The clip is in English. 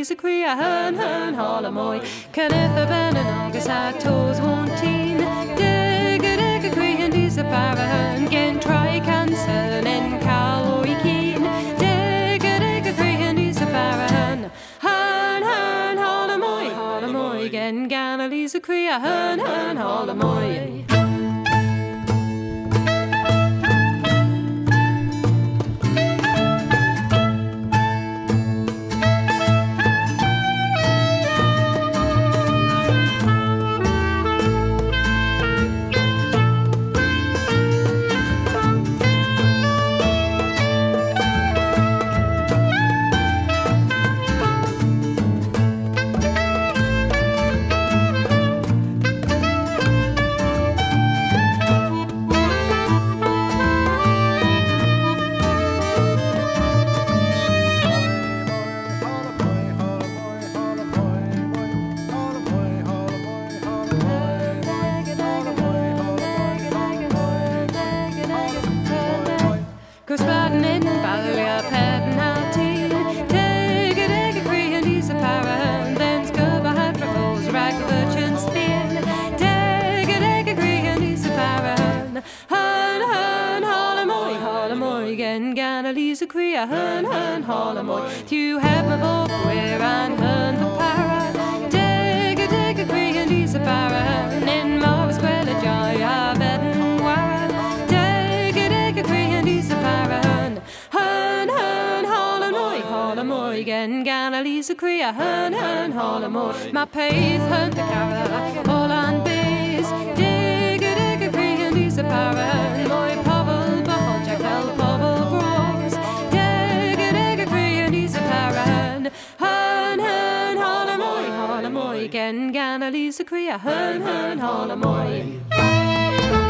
Gan, Lisa Crea, Hern, Hern, Holamoy, Kenneth, the Ben, and August, had toes, won't teen, Dega, Dega, Crea, Disa Parahan, Gan, try, cancer, and Cowboy Keen, Dega, Dega, Crea, Disa Parahan, Hern, Hern, Holamoy, Holamoy, Gan, Gan, Lisa Crea, Hern, Hern, Holamoy. A hun, hun, holamoy. You have my vote where I'm hun, the para. Dig a dig a cree and he's a para. In Marvis Quella Joy, a bed and wara. Dig a dig a cree and he's a para. Hun, hun, holamoy, holamoy, gan, gan, a lisa cree, a hun, hun, holamoy. My pace, hun, the cara, all on base. Dig a dig a cree and he's a para. Elisa Crea, Hern Hern Holla Moy.